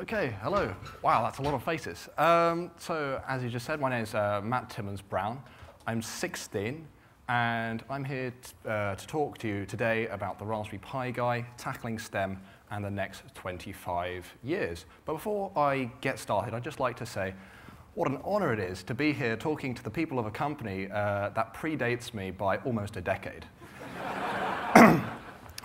Okay, hello. Wow, that's a lot of faces. Um, so, as you just said, my name is uh, Matt Timmons Brown. I'm 16, and I'm here uh, to talk to you today about the Raspberry Pi Guy, tackling STEM, and the next 25 years. But before I get started, I'd just like to say what an honor it is to be here talking to the people of a company uh, that predates me by almost a decade.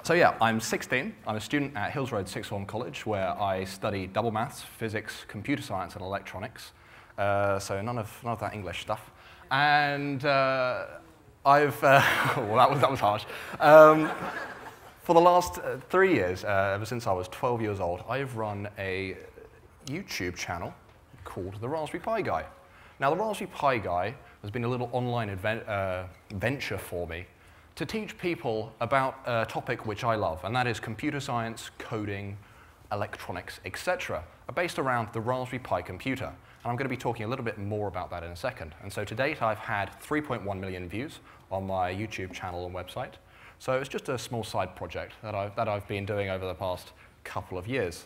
So yeah, I'm 16. I'm a student at Hills Road Sixth Form College, where I study double maths, physics, computer science, and electronics. Uh, so none of, none of that English stuff. And uh, I've, uh, well, that was, that was harsh. Um, for the last uh, three years, uh, ever since I was 12 years old, I've run a YouTube channel called The Raspberry Pi Guy. Now, The Raspberry Pi Guy has been a little online uh, venture for me to teach people about a topic which I love, and that is computer science, coding, electronics, etc., are based around the Raspberry Pi computer. And I'm going to be talking a little bit more about that in a second. And so to date, I've had 3.1 million views on my YouTube channel and website. So it's just a small side project that I've, that I've been doing over the past couple of years.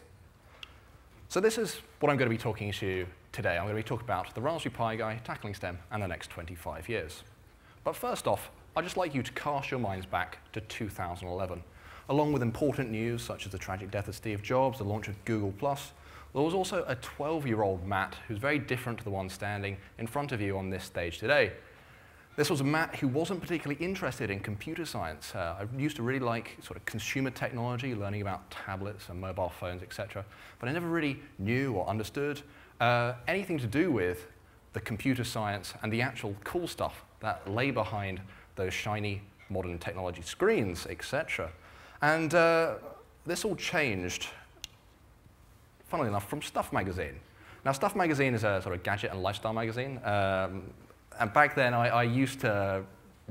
So this is what I'm going to be talking to you today. I'm going to be talking about the Raspberry Pi guy, tackling STEM, and the next 25 years. But first off, I'd just like you to cast your minds back to 2011. Along with important news such as the tragic death of Steve Jobs, the launch of Google+, there was also a 12-year-old Matt who's very different to the one standing in front of you on this stage today. This was a Matt who wasn't particularly interested in computer science. Uh, I used to really like sort of consumer technology, learning about tablets and mobile phones, etc. But I never really knew or understood uh, anything to do with the computer science and the actual cool stuff that lay behind those shiny modern technology screens, etc. And uh, this all changed, funnily enough, from Stuff Magazine. Now, Stuff Magazine is a sort of gadget and lifestyle magazine. Um, and back then, I, I, used to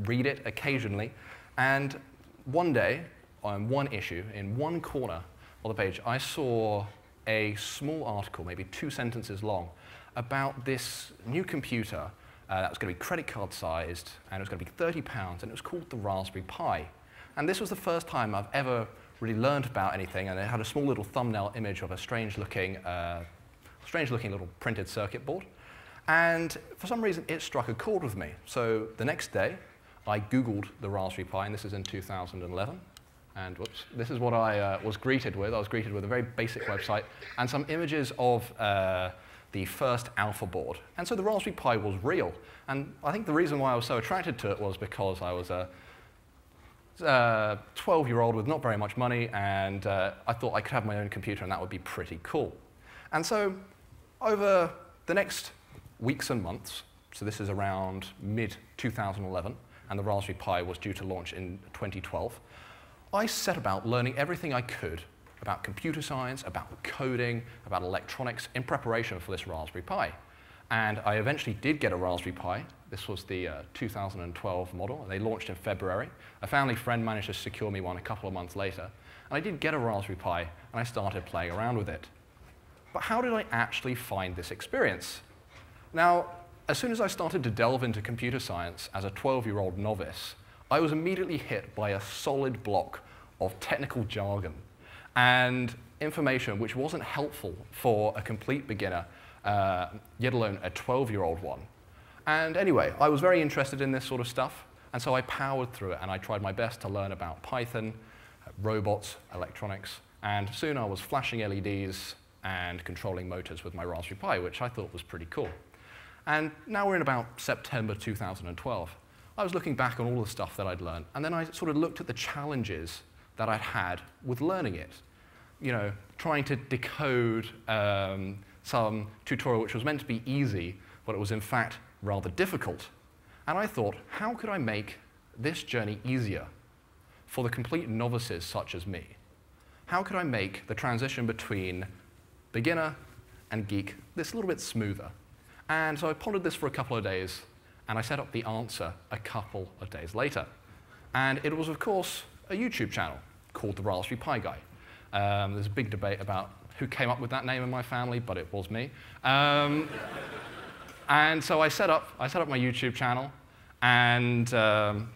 read it occasionally. And one day, on one issue, in one corner of the page, I saw a small article, maybe two sentences long, about this new computer uh, that was going to be credit card sized, and it was going to be 30 pounds, and it was called the Raspberry Pi. And this was the first time I've ever really learned about anything, and it had a small little thumbnail image of a strange looking, uh, strange looking little printed circuit board. And for some reason, it struck a chord with me. So the next day, I Googled the Raspberry Pi, and this is in 2011. And whoops, this is what I uh, was greeted with. I was greeted with a very basic website and some images of uh, the first alpha board. And so the Raspberry Pi was real. And I think the reason why I was so attracted to it was because I was a 12-year-old with not very much money, and uh, I thought I could have my own computer, and that would be pretty cool. And so over the next weeks and months, so this is around mid-2011, and the Raspberry Pi was due to launch in 2012, I set about learning everything I could about computer science, about coding, about electronics in preparation for this Raspberry Pi. And I eventually did get a Raspberry Pi. This was the uh, 2012 model. They launched in February. A family friend managed to secure me one a couple of months later. And I did get a Raspberry Pi, and I started playing around with it. But how did I actually find this experience? Now, as soon as I started to delve into computer science as a 12-year-old novice, I was immediately hit by a solid block of technical jargon and information which wasn't helpful for a complete beginner, uh, yet alone a 12-year-old one. And anyway, I was very interested in this sort of stuff, and so I powered through it, and I tried my best to learn about Python, robots, electronics, and soon I was flashing LEDs and controlling motors with my Raspberry Pi, which I thought was pretty cool. And now we're in about September 2012. I was looking back on all the stuff that I'd learned, and then I sort of looked at the challenges that I'd had with learning it you know, trying to decode um, some tutorial which was meant to be easy, but it was in fact rather difficult. And I thought, how could I make this journey easier for the complete novices such as me? How could I make the transition between beginner and geek this a little bit smoother? And so I pondered this for a couple of days, and I set up the answer a couple of days later. And it was, of course, a YouTube channel called The Raspberry Pi Guy. Um, there's a big debate about who came up with that name in my family, but it was me. Um, and so I set up, I set up my YouTube channel, and um,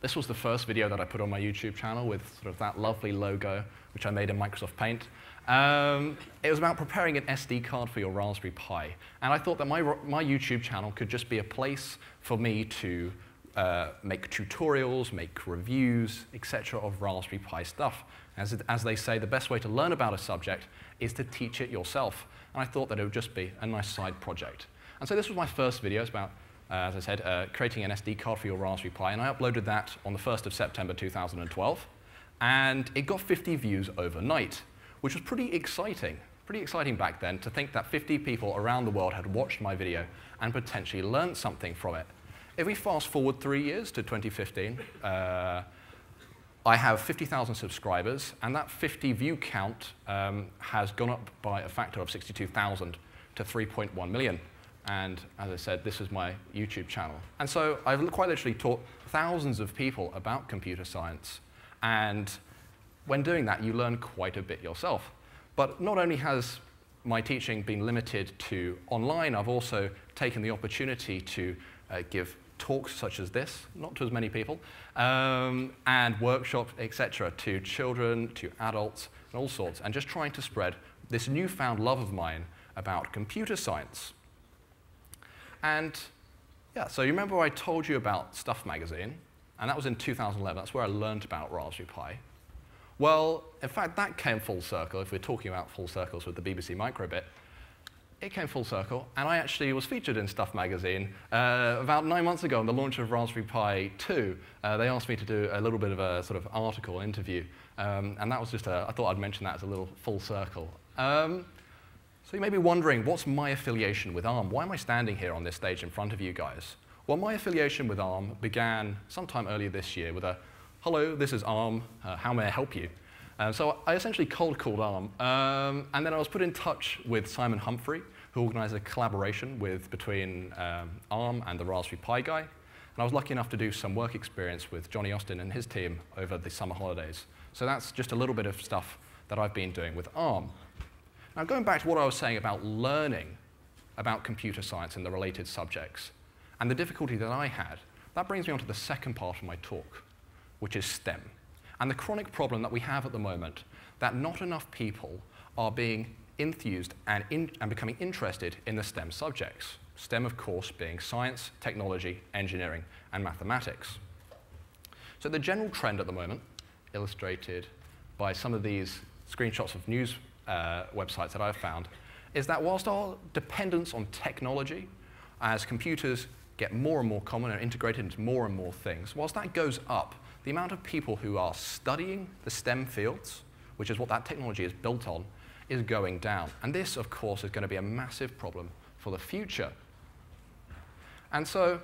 this was the first video that I put on my YouTube channel with sort of that lovely logo, which I made in Microsoft Paint. Um, it was about preparing an SD card for your Raspberry Pi. And I thought that my, my YouTube channel could just be a place for me to uh, make tutorials, make reviews, etc. of Raspberry Pi stuff. As, it, as they say, the best way to learn about a subject is to teach it yourself. And I thought that it would just be a nice side project. And so this was my first video. It's about, uh, as I said, uh, creating an SD card for your Raspberry Pi. And I uploaded that on the 1st of September 2012. And it got 50 views overnight, which was pretty exciting. Pretty exciting back then to think that 50 people around the world had watched my video and potentially learned something from it. If we fast forward three years to 2015, uh, I have 50,000 subscribers, and that 50 view count um, has gone up by a factor of 62,000 to 3.1 million. And as I said, this is my YouTube channel. And so I've quite literally taught thousands of people about computer science. And when doing that, you learn quite a bit yourself. But not only has my teaching been limited to online, I've also taken the opportunity to uh, give talks such as this, not to as many people, um, and workshops, etc., to children, to adults, and all sorts, and just trying to spread this newfound love of mine about computer science. And yeah, so you remember I told you about Stuff Magazine, and that was in 2011. That's where I learned about Raspberry Pi. Well, in fact, that came full circle, if we're talking about full circles with the BBC Microbit it came full circle, and I actually was featured in Stuff magazine uh, about nine months ago on the launch of Raspberry Pi 2. Uh, they asked me to do a little bit of a sort of article interview, um, and that was just a, I thought I'd mention that as a little full circle. Um, so you may be wondering, what's my affiliation with ARM? Why am I standing here on this stage in front of you guys? Well, my affiliation with ARM began sometime earlier this year with a, hello, this is ARM, uh, how may I help you? Um, so I essentially cold called ARM, um, and then I was put in touch with Simon Humphrey, who organized a collaboration with between um, ARM and the Raspberry Pi guy. And I was lucky enough to do some work experience with Jonny Austin and his team over the summer holidays. So that's just a little bit of stuff that I've been doing with ARM. Now going back to what I was saying about learning about computer science and the related subjects, and the difficulty that I had, that brings me on to the second part of my talk, which is STEM and the chronic problem that we have at the moment that not enough people are being enthused and, in, and becoming interested in the STEM subjects. STEM, of course, being science, technology, engineering, and mathematics. So the general trend at the moment, illustrated by some of these screenshots of news uh, websites that I've found, is that whilst our dependence on technology, as computers get more and more common and integrated into more and more things, whilst that goes up, the amount of people who are studying the STEM fields, which is what that technology is built on, is going down. And this, of course, is going to be a massive problem for the future. And so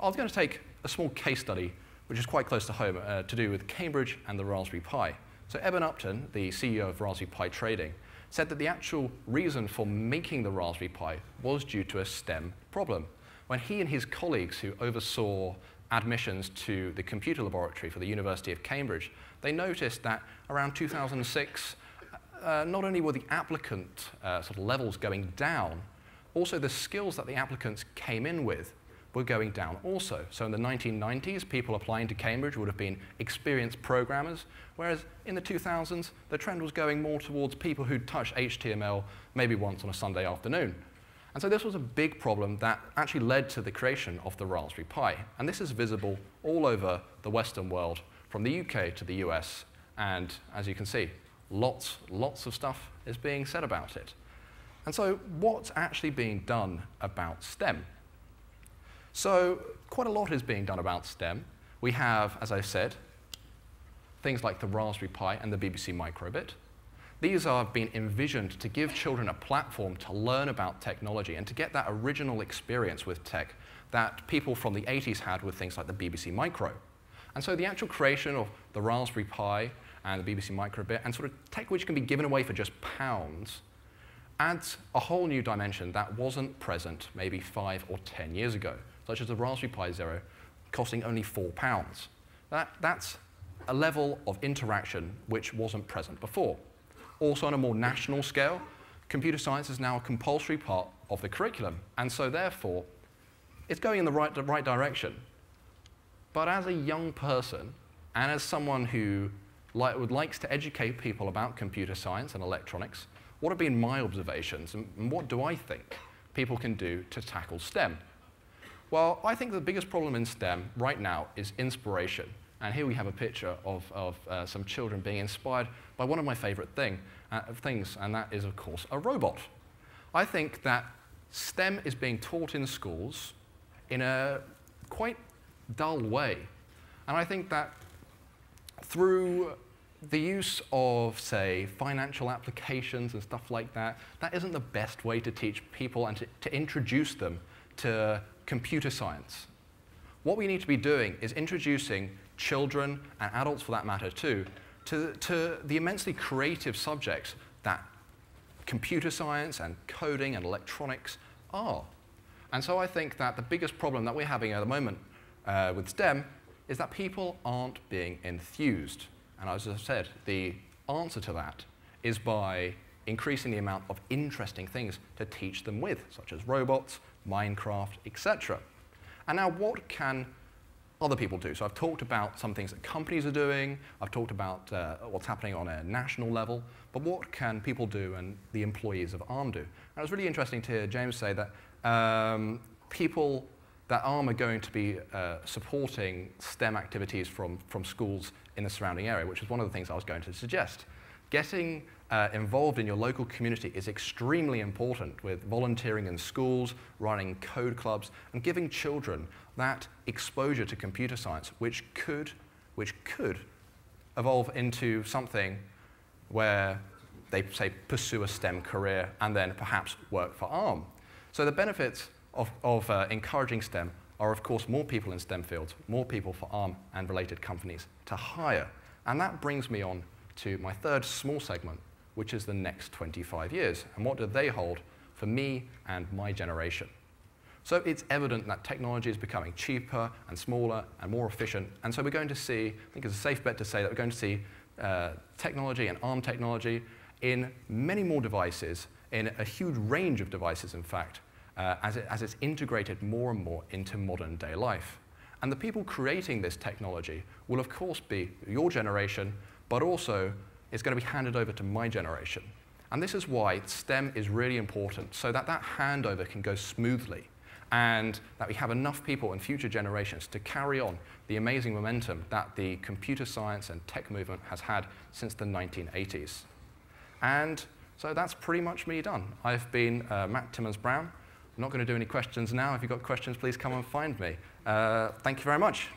I was going to take a small case study, which is quite close to home, uh, to do with Cambridge and the Raspberry Pi. So Eben Upton, the CEO of Raspberry Pi Trading, said that the actual reason for making the Raspberry Pi was due to a STEM problem. When he and his colleagues who oversaw admissions to the computer laboratory for the University of Cambridge, they noticed that around 2006, uh, not only were the applicant uh, sort of levels going down, also the skills that the applicants came in with were going down also. So in the 1990s, people applying to Cambridge would have been experienced programmers, whereas in the 2000s, the trend was going more towards people who'd touched HTML maybe once on a Sunday afternoon. And so this was a big problem that actually led to the creation of the Raspberry Pi. And this is visible all over the Western world, from the UK to the US. And as you can see, lots, lots of stuff is being said about it. And so what's actually being done about STEM? So quite a lot is being done about STEM. We have, as I said, things like the Raspberry Pi and the BBC Microbit. These are being envisioned to give children a platform to learn about technology and to get that original experience with tech that people from the 80s had with things like the BBC Micro. And so the actual creation of the Raspberry Pi and the BBC Microbit and sort of tech which can be given away for just pounds adds a whole new dimension that wasn't present maybe five or 10 years ago, such as the Raspberry Pi Zero costing only four pounds. That, that's a level of interaction which wasn't present before. Also on a more national scale, computer science is now a compulsory part of the curriculum. And so therefore, it's going in the right, the right direction. But as a young person, and as someone who li likes to educate people about computer science and electronics, what have been my observations and, and what do I think people can do to tackle STEM? Well, I think the biggest problem in STEM right now is inspiration. And here we have a picture of, of uh, some children being inspired by one of my favorite thing, uh, things, and that is, of course, a robot. I think that STEM is being taught in schools in a quite dull way. And I think that through the use of, say, financial applications and stuff like that, that isn't the best way to teach people and to, to introduce them to computer science. What we need to be doing is introducing children and adults for that matter too to, to the immensely creative subjects that computer science and coding and electronics are. And so I think that the biggest problem that we're having at the moment uh, with STEM is that people aren't being enthused. And as I said, the answer to that is by increasing the amount of interesting things to teach them with, such as robots, Minecraft, etc. And now what can other people do? So I've talked about some things that companies are doing, I've talked about uh, what's happening on a national level, but what can people do and the employees of ARM do? And it was really interesting to hear James say that um, people that ARM are going to be uh, supporting STEM activities from, from schools in the surrounding area, which is one of the things I was going to suggest. Getting uh, involved in your local community is extremely important with volunteering in schools, running code clubs, and giving children that exposure to computer science, which could, which could evolve into something where they, say, pursue a STEM career and then perhaps work for ARM. So the benefits of, of uh, encouraging STEM are, of course, more people in STEM fields, more people for ARM and related companies to hire. And that brings me on to my third small segment, which is the next 25 years. And what do they hold for me and my generation? So it's evident that technology is becoming cheaper and smaller and more efficient. And so we're going to see, I think it's a safe bet to say that we're going to see uh, technology and ARM technology in many more devices, in a huge range of devices, in fact, uh, as, it, as it's integrated more and more into modern day life. And the people creating this technology will, of course, be your generation, but also it's going to be handed over to my generation. And this is why STEM is really important, so that that handover can go smoothly and that we have enough people in future generations to carry on the amazing momentum that the computer science and tech movement has had since the 1980s. And so that's pretty much me done. I've been uh, Matt Timmons Brown. I'm not going to do any questions now. If you've got questions, please come and find me. Uh, thank you very much.